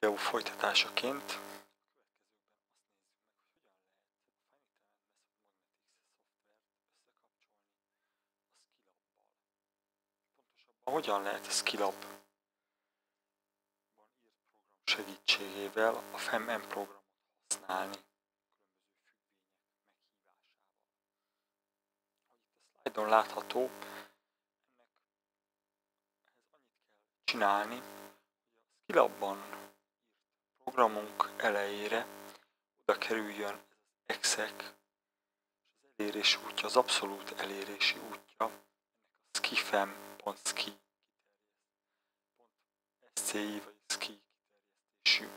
videó folytatásaként hogyan lehet a SkillUp segítségével a FEMM programot használni különböző függvények meghívásával. Ahogy itt a szlájdon látható, ennek ehhez annyit kell csinálni, hogy a SkillUp-ban írt programunk elejére oda kerüljön ez az exec, az elérési útja, az abszolút elérési útja, ennek a skifem.ski SCI vagy SKI kiterjesztésű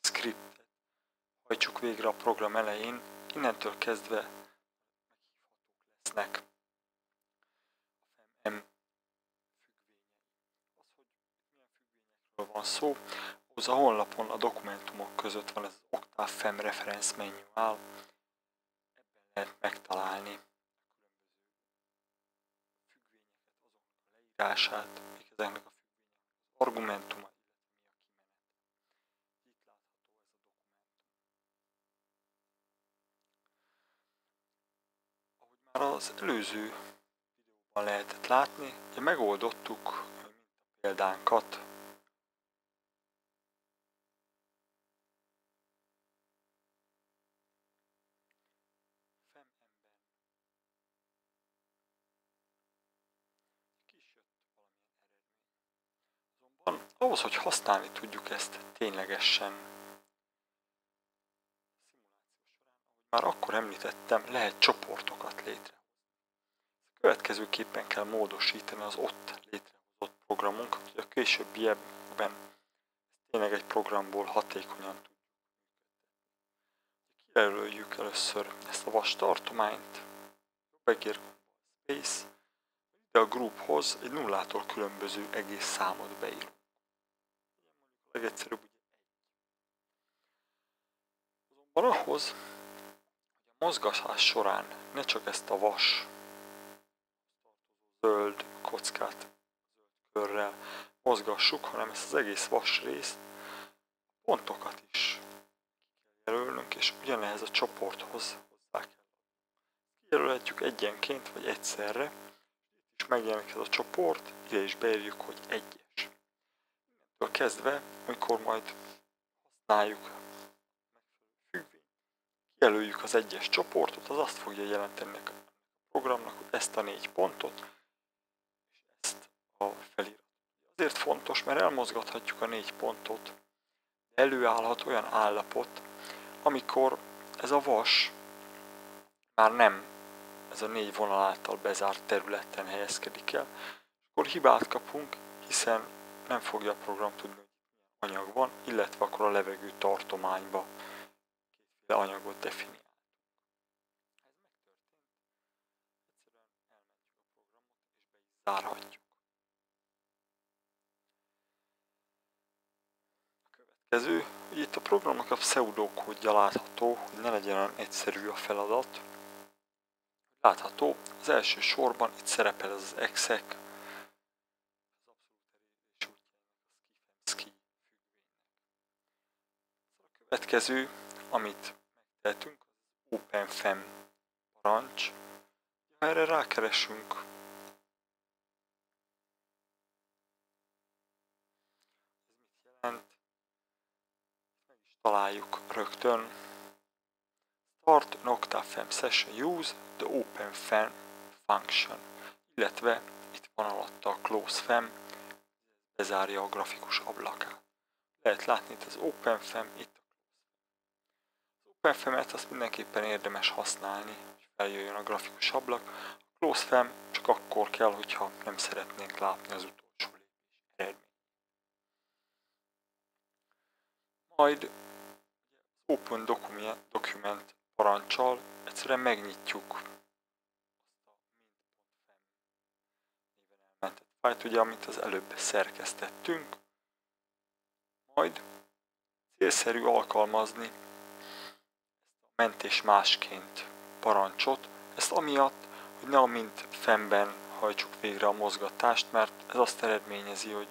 scriptet hajtsuk végre a program elején, innentől kezdve meghívhatók lesznek a FEM függvényei. Az, hogy milyen függvényekről van szó, a honlapon a dokumentumok között van az Octave FEM reference menu áll, ebben lehet megtalálni a függvényeket, azoknak a leírását, mik ezeknek a argumentuma, illetve mi a kimenet. Itt látható ez a dokumentum. Ahogy már az előző videóban lehetett látni, ugye megoldottuk példánkat, ahhoz, hogy használni tudjuk ezt ténylegesen már akkor említettem, lehet csoportokat létrehozni. Következőképpen kell módosítani az ott létrehozott programunkat, hogy a későbbiekben tényleg egy programból hatékonyan tudjuk. Kijelöljük először ezt a vas tartományt, jobbegér space, ide a grouphoz egy nullától különböző egész számot beírunk legegyszerűbb ugye egy. Azonban ahhoz, hogy a mozgatás során ne csak ezt a vas zöld kockát zöld körrel mozgassuk, hanem ezt az egész vas részt, pontokat is ki kell jelölnünk, és ugyanehhez a csoporthoz hozzá kell. Kijelölhetjük egyenként, vagy egyszerre, is megjelenik ez a csoport, ide is beírjuk, hogy egy kezdve, amikor majd használjuk függvényt, kijelöljük az egyes csoportot, az azt fogja jelenteni a programnak, hogy ezt a négy pontot, és ezt a felirat. Azért fontos, mert elmozgathatjuk a négy pontot, előállhat olyan állapot, amikor ez a vas már nem ez a négy vonal által bezárt területen helyezkedik el, akkor hibát kapunk, hiszen nem fogja a program tudni, hogy milyen anyag van, illetve akkor a levegő tartományba kétféle anyagot definiál. Zárhatjuk. A következő, hogy itt a programnak a pseudokódja látható, hogy ne legyen olyan egyszerű a feladat. Látható, az első sorban itt szerepel az exec, Következő, amit megtehetünk, az OpenFem parancs. Ha erre rákeresünk, ez mit jelent, meg is találjuk rögtön. Start an OctaFem session use the OpenFem function, illetve itt van alatta a CloseFem, bezárja a grafikus ablakát. Lehet látni itt az OpenFem, itt OpenFem-et azt mindenképpen érdemes használni, hogy feljöjjön a grafikus ablak. A CloseFem csak akkor kell, hogyha nem szeretnénk látni az utolsó lépés eredményt. Majd az Open Document, document parancsal egyszerűen megnyitjuk azt a mint.fem fájlt, ugye, amit az előbb szerkesztettünk. Majd célszerű alkalmazni mentés másként parancsot. Ezt amiatt, hogy ne amint fennben hajtsuk végre a mozgatást, mert ez azt eredményezi, hogy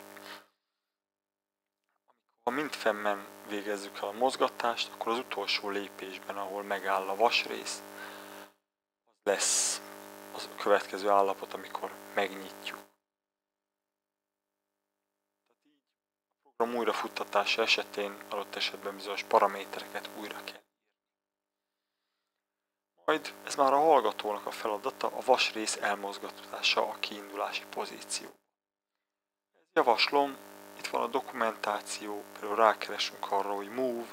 ha mindfemmen végezzük el a mozgatást, akkor az utolsó lépésben, ahol megáll a vasrész, lesz az következő állapot, amikor megnyitjuk. A program újrafuttatása esetén adott esetben bizonyos paramétereket újra kell majd ez már a hallgatónak a feladata, a vasrész elmozgatása a kiindulási pozíció. Javaslom, itt van a dokumentáció, például rákeresünk arra, hogy move,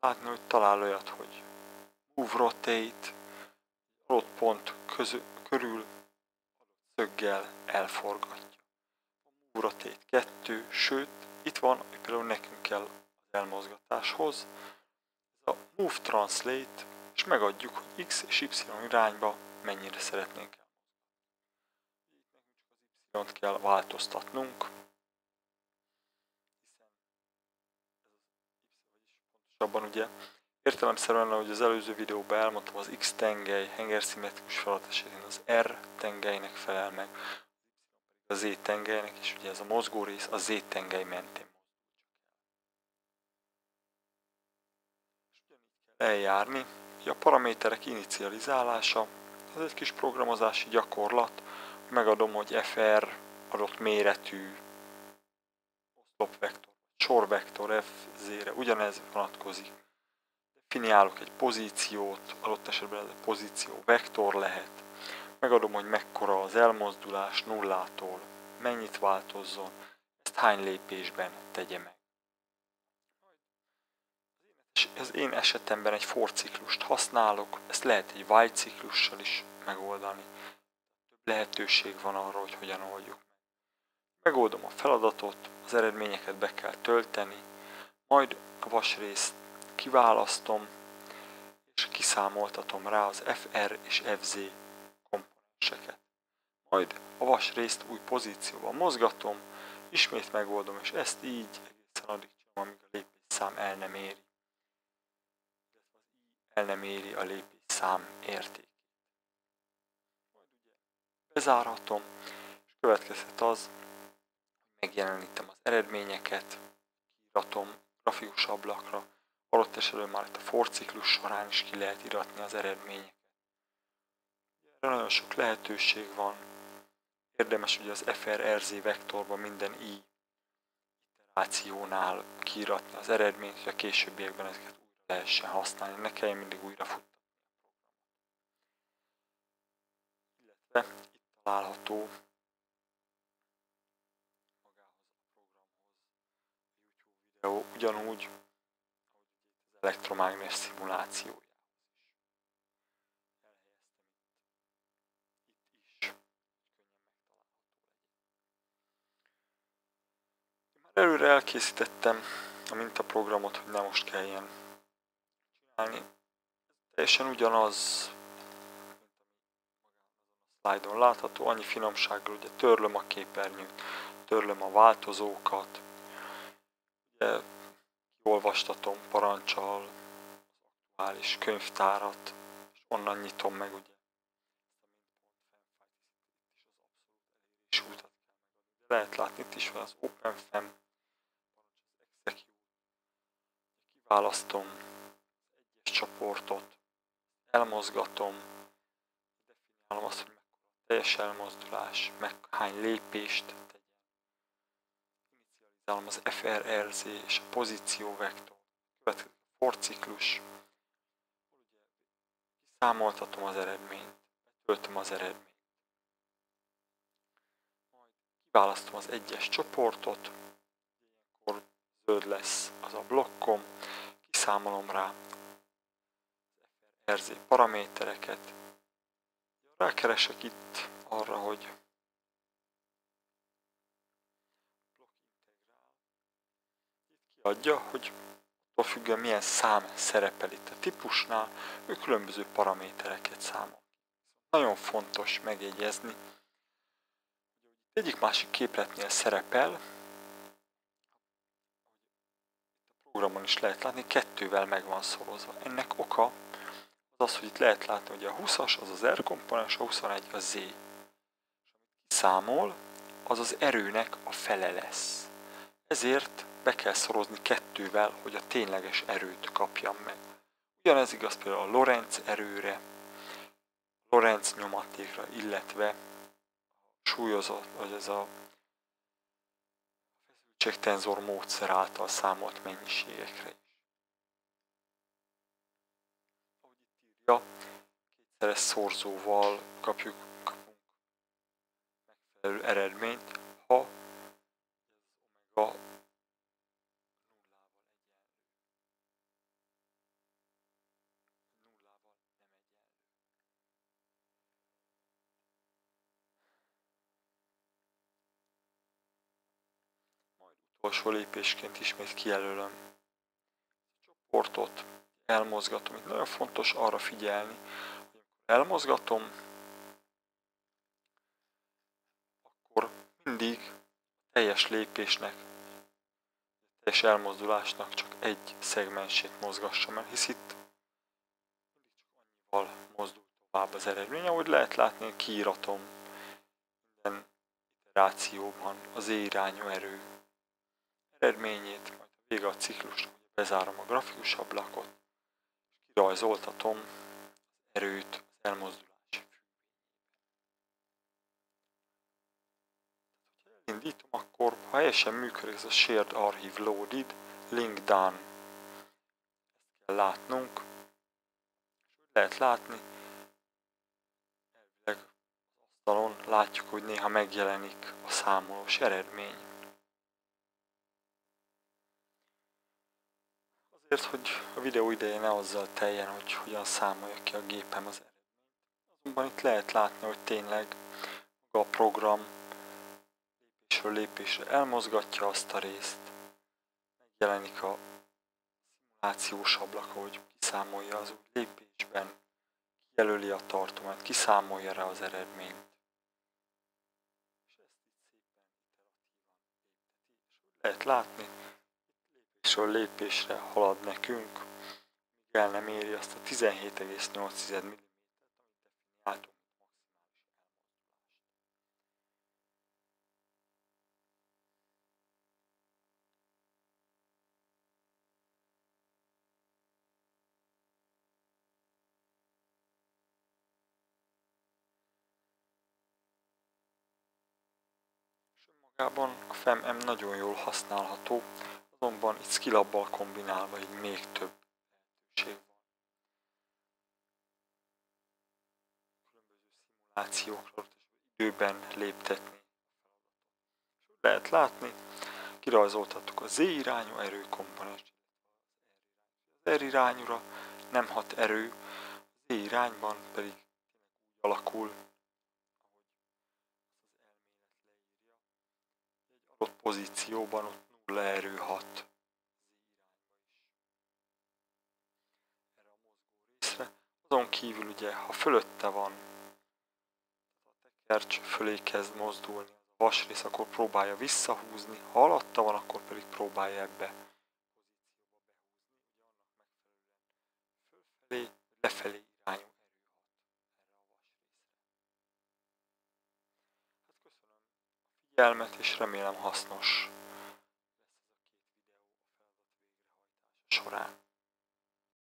látni, hogy talál olyat, hogy move rotate, adott pont közül, körül szöggel elforgatja. Move rotate 2, sőt, itt van, hogy például nekünk kell az elmozgatáshoz, a move translate, és megadjuk, hogy x és y irányba mennyire szeretnénk y kell változtatnunk, pontosabban ugye értelemszerűen, ahogy az előző videóban elmondtam, az X tengely hengerszimmetrikus feladat esetén az R tengelynek felel meg, a Z tengelynek, és ugye ez a mozgó rész a Z tengely mentén eljárni. A paraméterek inicializálása, ez egy kis programozási gyakorlat, megadom, hogy FR adott méretű oszlopvektor, sorvektor FZ-re ugyanez vonatkozik. Definiálok egy pozíciót, adott esetben ez a pozíció vektor lehet. Megadom, hogy mekkora az elmozdulás nullától, mennyit változzon, ezt hány lépésben tegye meg. Az én esetemben egy for ciklust használok, ezt lehet egy while ciklussal is megoldani lehetőség van arra, hogy hogyan oldjuk meg. Megoldom a feladatot, az eredményeket be kell tölteni, majd a vasrészt kiválasztom, és kiszámoltatom rá az FR és FZ komponenseket. Majd a vasrészt új pozícióban mozgatom, ismét megoldom, és ezt így egészen addig csinálom, amíg a lépésszám el nem éri. El nem éri a lépésszám érték bezárhatom, és következhet az, hogy megjelenítem az eredményeket, kiiratom grafikus ablakra, adott esetben már itt a for ciklus során is ki lehet iratni az eredményeket. Erre nagyon sok lehetőség van, érdemes ugye az FRRZ vektorban minden i iterációnál kiiratni az eredményt, hogy a későbbiekben ezeket lehessen használni, ne kelljen mindig újra futtatni. Illetve található magához a programhoz a YouTube videó, ugyanúgy, ahogy az elektromágnes szimulációjához is. Itt, itt is, könnyen megtalálható legyen. Én már előre elkészítettem a mintaprogramot, hogy nem most kelljen csinálni. Teljesen ugyanaz, slide-on látható, annyi finomsággal ugye törlöm a képernyőt, törlöm a változókat, ugye kiolvastatom parancsal az aktuális könyvtárat, és onnan nyitom meg ugye utat kell Lehet látni, itt is van az Execute, kiválasztom csoportot, elmozgatom, definiálom azt, hogy teljes elmozdulás, meg hány lépést tegyen. Inicializálom az FRRZ és a pozíció vektor. Következik a for ciklus. Kiszámoltatom az eredményt, betöltöm az eredményt. Majd kiválasztom az egyes csoportot, ilyenkor zöld lesz az a blokkom, kiszámolom rá FRRZ paramétereket, Rákeresek itt arra, hogy kiadja, hogy attól függően milyen szám szerepel itt a típusnál, ő különböző paramétereket számol. Nagyon fontos megjegyezni, hogy egyik másik képletnél szerepel, a programon is lehet látni, kettővel meg van szorozva. Ennek oka, az az, hogy itt lehet látni, hogy a 20-as az az R komponens, a 21 a Z. És amit kiszámol, az az erőnek a fele lesz. ezért be kell szorozni kettővel, hogy a tényleges erőt kapjam meg. Ugyanez igaz például a Lorenz erőre, Lorenz nyomatékra, illetve súlyozott, vagy ez a feszültségtenzor módszer által számolt mennyiségekre írja, kétszeres szorzóval kapjuk, kapunk megfelelő eredményt, ha ez omega utolsó lépésként ismét kijelölöm a csoportot, elmozgatom. Itt nagyon fontos arra figyelni, hogy elmozgatom, akkor mindig teljes lépésnek, teljes elmozdulásnak csak egy szegmensét mozgassam el, hisz itt mindig csak annyival mozdul tovább az eredmény. Ahogy lehet látni, kiíratom minden iterációban az irányú erő eredményét, majd vége a ciklusnak bezárom a grafikus ablakot, és kirajzoltatom az erőt az függvényében. Ha elindítom, akkor ha helyesen működik ez a Shared Archive Loaded, Link Done. Ezt kell látnunk, és lehet látni, elvileg az asztalon látjuk, hogy néha megjelenik a számolós eredmény. Azért, hogy a videó ideje ne azzal teljen, hogy hogyan számolja ki a gépem az eredményt. Azonban itt lehet látni, hogy tényleg maga a program lépésről lépésre elmozgatja azt a részt, megjelenik a szimulációs ablak, hogy kiszámolja az új lépésben, kijelöli a tartományt, kiszámolja rá az eredményt. És ezt itt szépen iteratívan lépteti, és úgy lehet látni, lépésről lépésre halad nekünk, míg el nem éri azt a 17,8 mm, definiáltunk magában a FEM-M nagyon jól használható, Azonban itt skillabbal kombinálva így még több lehetőség van. Különböző szimulációkra és időben léptetni lehet látni, kirajzoltattuk a Z irányú erőkomponens, az R irányúra. Nem hat erő, az Z irányban pedig úgy alakul, ahogy az elmélet leírja, egy adott pozícióban ott leerő hat erre a mozgó részre. Azon kívül ugye, ha fölötte van, a tekercs fölé kezd mozdulni a vasrész, akkor próbálja visszahúzni, ha alatta van, akkor pedig próbálja ebbe fölfelé, lefelé vasrészre. Hát figyelmet, és remélem hasznos során.